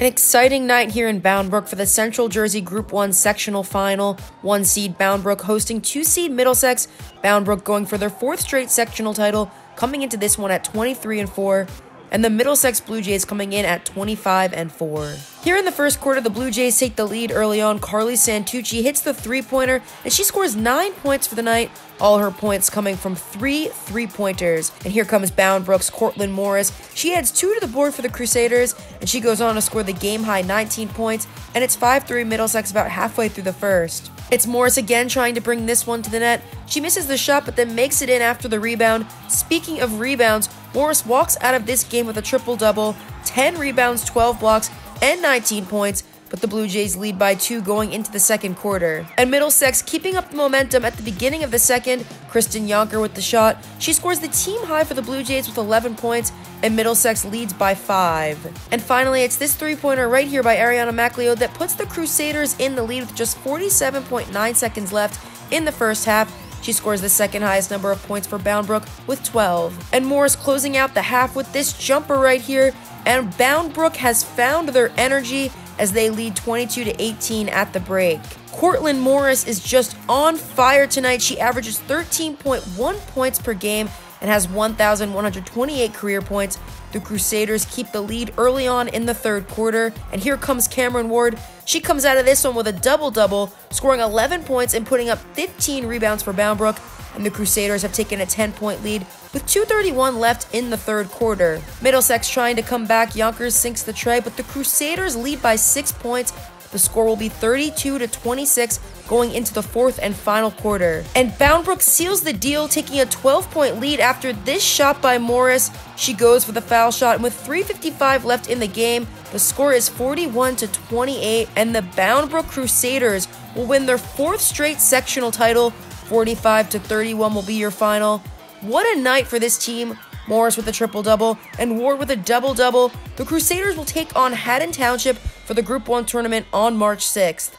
An exciting night here in Bound Brook for the Central Jersey Group 1 sectional final. One seed Bound Brook hosting two seed Middlesex. Bound Brook going for their fourth straight sectional title, coming into this one at 23 and 4 and the Middlesex Blue Jays coming in at 25 and 4. Here in the first quarter, the Blue Jays take the lead early on. Carly Santucci hits the three pointer and she scores nine points for the night. All her points coming from three three pointers. And here comes Bound Brooks Cortlyn Morris. She adds two to the board for the Crusaders and she goes on to score the game high 19 points. And it's 5 3 Middlesex about halfway through the first. It's Morris again trying to bring this one to the net. She misses the shot but then makes it in after the rebound. Speaking of rebounds, Morris walks out of this game with a triple double 10 rebounds, 12 blocks, and 19 points, but the Blue Jays lead by two going into the second quarter. And Middlesex keeping up the momentum at the beginning of the second. Kristen Yonker with the shot. She scores the team high for the Blue Jays with 11 points, and Middlesex leads by five. And finally, it's this three pointer right here by Ariana Macleo that puts the Crusaders in the lead with just 47.9 seconds left in the first half. She scores the second highest number of points for Bound Brook with 12. And Morris closing out the half with this jumper right here. And Bound Brook has found their energy as they lead 22 to 18 at the break. Cortlyn Morris is just on fire tonight. She averages 13.1 points per game and has 1,128 career points. The Crusaders keep the lead early on in the third quarter, and here comes Cameron Ward. She comes out of this one with a double double, scoring 11 points and putting up 15 rebounds for Bound Brook. And the Crusaders have taken a 10 point lead with 2.31 left in the third quarter. Middlesex trying to come back. Yonkers sinks the tray, but the Crusaders lead by six points the score will be 32 to 26 going into the fourth and final quarter. And Bound Brook seals the deal, taking a 12 point lead after this shot by Morris. She goes for the foul shot, and with 3.55 left in the game, the score is 41 to 28, and the Bound Brook Crusaders will win their fourth straight sectional title. 45 to 31 will be your final. What a night for this team. Morris with a triple double, and Ward with a double double. The Crusaders will take on Haddon Township for the Group 1 tournament on March 6th.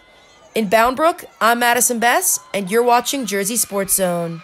In Bound Brook, I'm Madison Bess, and you're watching Jersey Sports Zone.